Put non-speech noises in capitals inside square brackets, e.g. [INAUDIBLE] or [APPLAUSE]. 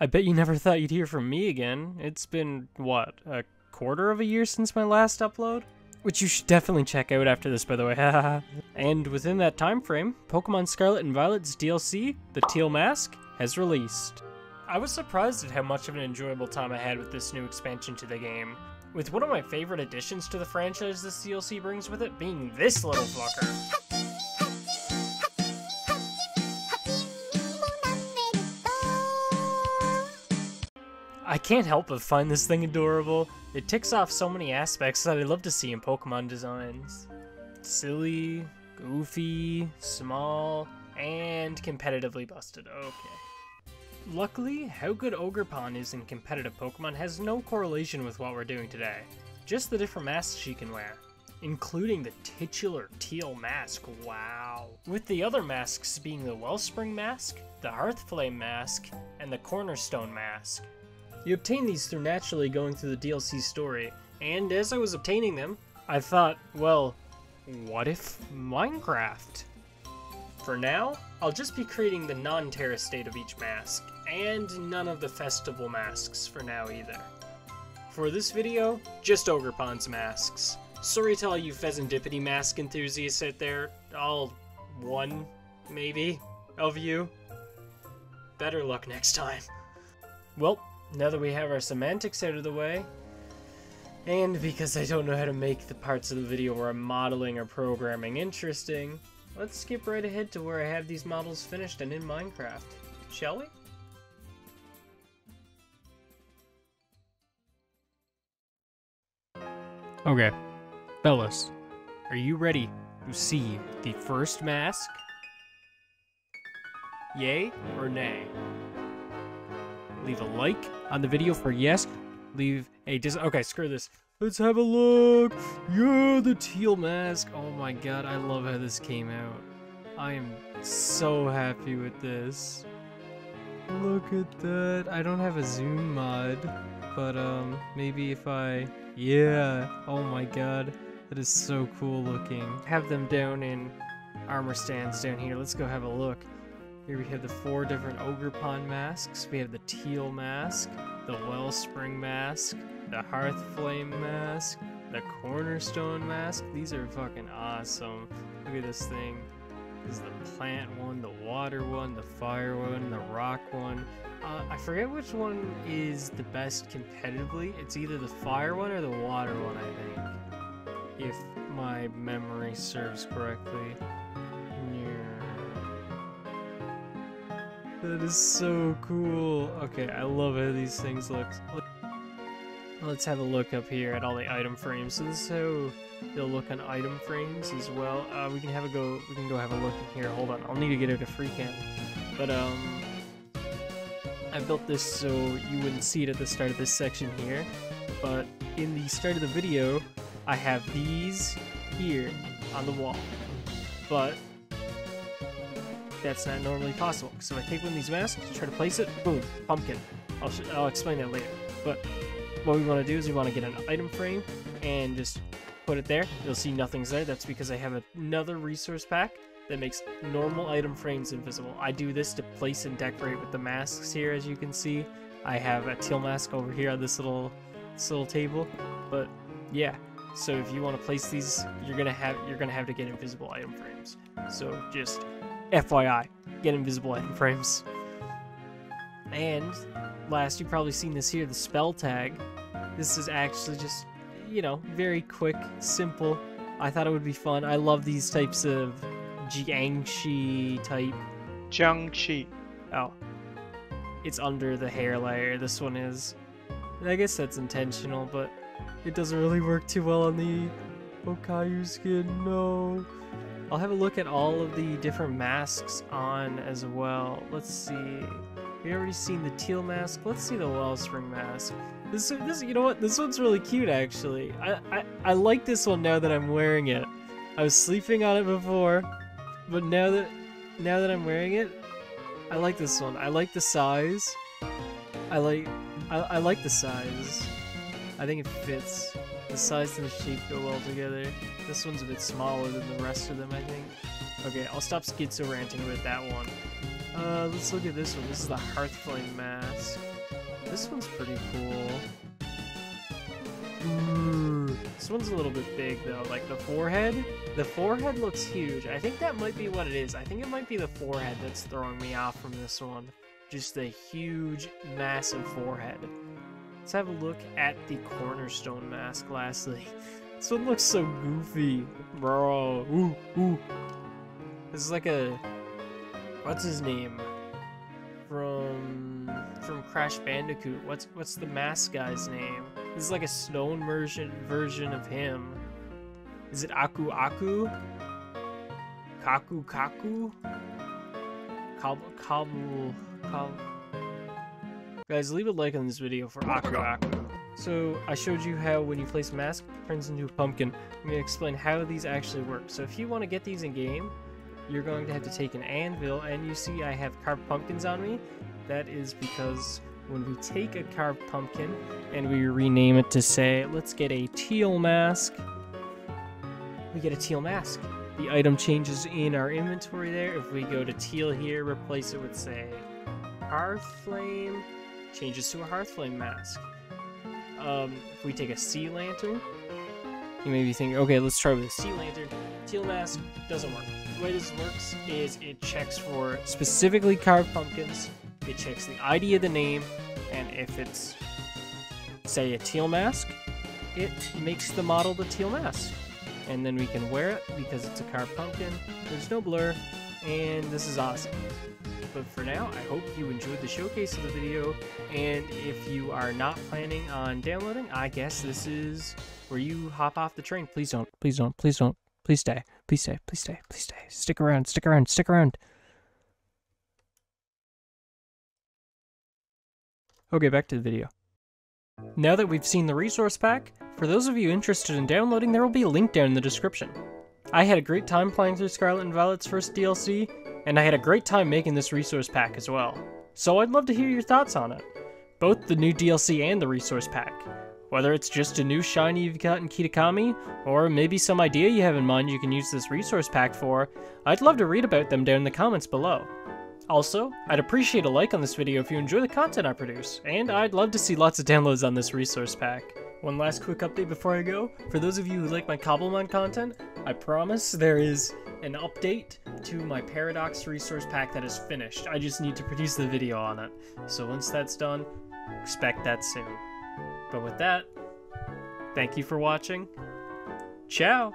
I bet you never thought you'd hear from me again. It's been, what, a quarter of a year since my last upload? Which you should definitely check out after this, by the way. [LAUGHS] and within that time frame, Pokemon Scarlet and Violet's DLC, the Teal Mask, has released. I was surprised at how much of an enjoyable time I had with this new expansion to the game, with one of my favorite additions to the franchise this DLC brings with it being this little fucker. I can't help but find this thing adorable. It ticks off so many aspects that I love to see in Pokemon designs. Silly, goofy, small, and competitively busted. Okay. Luckily, how good Ogerpon is in competitive Pokemon has no correlation with what we're doing today. Just the different masks she can wear, including the titular teal mask, wow. With the other masks being the Wellspring mask, the Hearthflame mask, and the Cornerstone mask. You obtain these through naturally going through the DLC story, and as I was obtaining them, I thought, well, what if Minecraft? For now, I'll just be creating the non-Tera state of each mask, and none of the festival masks for now either. For this video, just Ogerpon's masks. Sorry to all you Pheasantipity mask enthusiasts out there, all one, maybe, of you. Better luck next time. Well, now that we have our semantics out of the way, and because I don't know how to make the parts of the video where I'm modeling or programming interesting, let's skip right ahead to where I have these models finished and in Minecraft. Shall we? Okay, fellas, are you ready to see the first mask? Yay or nay? Leave a like on the video for yes. Leave a dis- Okay, screw this. Let's have a look. Yeah, the teal mask. Oh my god, I love how this came out. I am so happy with this. Look at that. I don't have a zoom mod, but um, maybe if I... Yeah. Oh my god. That is so cool looking. Have them down in armor stands down here. Let's go have a look. Here we have the four different Ogerpon masks. We have the Teal mask, the Wellspring mask, the Hearthflame mask, the Cornerstone mask. These are fucking awesome. Look at this thing. This is the plant one, the water one, the fire one, the rock one. Uh, I forget which one is the best competitively. It's either the fire one or the water one, I think. If my memory serves correctly. That is so cool. Okay, I love how these things look. Let's have a look up here at all the item frames. So this is how they'll look on item frames as well. Uh, we can have a go. We can go have a look in here. Hold on, I'll need to get out a free cam. But um, I built this so you wouldn't see it at the start of this section here. But in the start of the video, I have these here on the wall. But that's not normally possible. So I take one of these masks, try to place it, boom, pumpkin. I'll, I'll explain that later. But what we want to do is we want to get an item frame and just put it there. You'll see nothing's there. That's because I have another resource pack that makes normal item frames invisible. I do this to place and decorate with the masks here, as you can see. I have a teal mask over here on this little, this little table. But yeah, so if you want to place these, you're gonna have you're gonna have to get invisible item frames. So just FYI, get invisible item frames. And last, you've probably seen this here, the spell tag. This is actually just, you know, very quick, simple. I thought it would be fun. I love these types of Jiangshi type. Jiangshi. Oh. It's under the hair layer, this one is. I guess that's intentional, but it doesn't really work too well on the Okayu skin, no. I'll have a look at all of the different masks on as well. Let's see. We already seen the teal mask. Let's see the wellspring mask. This, this, you know what? This one's really cute, actually. I, I, I like this one now that I'm wearing it. I was sleeping on it before, but now that, now that I'm wearing it, I like this one. I like the size. I like, I, I like the size. I think it fits. The size and the shape go well together. This one's a bit smaller than the rest of them, I think. Okay, I'll stop schizo ranting about that one. Uh, let's look at this one. This is the Hearthflame mask. This one's pretty cool. Ooh, this one's a little bit big though. Like the forehead, the forehead looks huge. I think that might be what it is. I think it might be the forehead that's throwing me off from this one. Just a huge, massive forehead. Let's have a look at the cornerstone mask lastly. [LAUGHS] This one looks so goofy. Bro. Ooh, ooh. This is like a what's his name? From from Crash Bandicoot. What's what's the mask guy's name? This is like a stone version version of him. Is it Aku Aku? Kaku Kaku? Kabu Kabu Kabu Guys, leave a like on this video for Aku Aku. So, I showed you how when you place a mask, it turns into a pumpkin. I'm going to explain how these actually work. So if you want to get these in game, you're going to have to take an anvil, and you see I have carved pumpkins on me. That is because when we take a carved pumpkin and we rename it to say, let's get a teal mask, we get a teal mask. The item changes in our inventory there. If we go to teal here, replace it with say, hearth flame, changes to a Hearthflame mask. Um, if we take a Sea Lantern, you may be thinking, okay, let's try with a Sea Lantern. Teal mask doesn't work. The way this works is it checks for specifically carved pumpkins, it checks the ID of the name, and if it's, say, a teal mask, it makes the model the teal mask. And then we can wear it because it's a carved pumpkin, there's no blur, and this is awesome. But for now, I hope you enjoyed the showcase of the video, and if you are not planning on downloading, I guess this is where you hop off the train. Please don't, please don't, please don't, please stay, please stay, please stay, please stay. Stick around, stick around, stick around. Okay, back to the video. Now that we've seen the resource pack, for those of you interested in downloading, there will be a link down in the description. I had a great time playing through Scarlet and Violet's first DLC, and I had a great time making this resource pack as well. So I'd love to hear your thoughts on it. Both the new DLC and the resource pack. Whether it's just a new shiny you've got in Kitakami, or maybe some idea you have in mind you can use this resource pack for, I'd love to read about them down in the comments below. Also, I'd appreciate a like on this video if you enjoy the content I produce, and I'd love to see lots of downloads on this resource pack. One last quick update before I go. For those of you who like my Cobblemon content, I promise there is an update to my Paradox resource pack that is finished. I just need to produce the video on it. So once that's done, expect that soon. But with that, thank you for watching. Ciao!